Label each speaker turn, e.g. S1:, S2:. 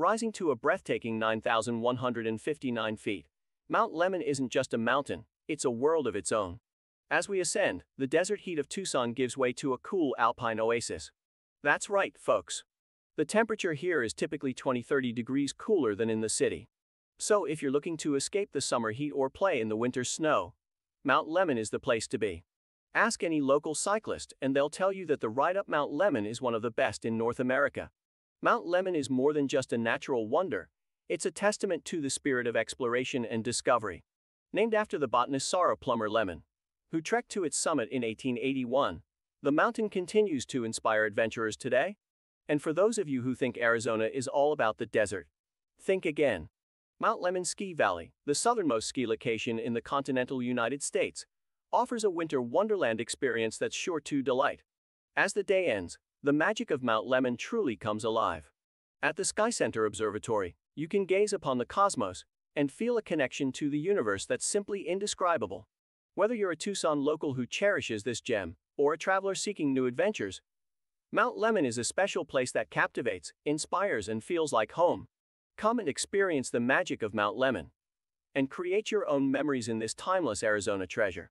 S1: Rising to a breathtaking 9,159 feet, Mount Lemmon isn't just a mountain, it's a world of its own. As we ascend, the desert heat of Tucson gives way to a cool alpine oasis. That's right, folks. The temperature here is typically 20-30 degrees cooler than in the city. So if you're looking to escape the summer heat or play in the winter snow, Mount Lemmon is the place to be. Ask any local cyclist and they'll tell you that the ride up Mount Lemmon is one of the best in North America. Mount Lemmon is more than just a natural wonder, it's a testament to the spirit of exploration and discovery. Named after the botanist Sara Plummer Lemmon, who trekked to its summit in 1881, the mountain continues to inspire adventurers today. And for those of you who think Arizona is all about the desert, think again. Mount Lemmon Ski Valley, the southernmost ski location in the continental United States, offers a winter wonderland experience that's sure to delight. As the day ends, the magic of Mount Lemmon truly comes alive. At the Sky Center Observatory, you can gaze upon the cosmos and feel a connection to the universe that's simply indescribable. Whether you're a Tucson local who cherishes this gem or a traveler seeking new adventures, Mount Lemmon is a special place that captivates, inspires, and feels like home. Come and experience the magic of Mount Lemmon and create your own memories in this timeless Arizona treasure.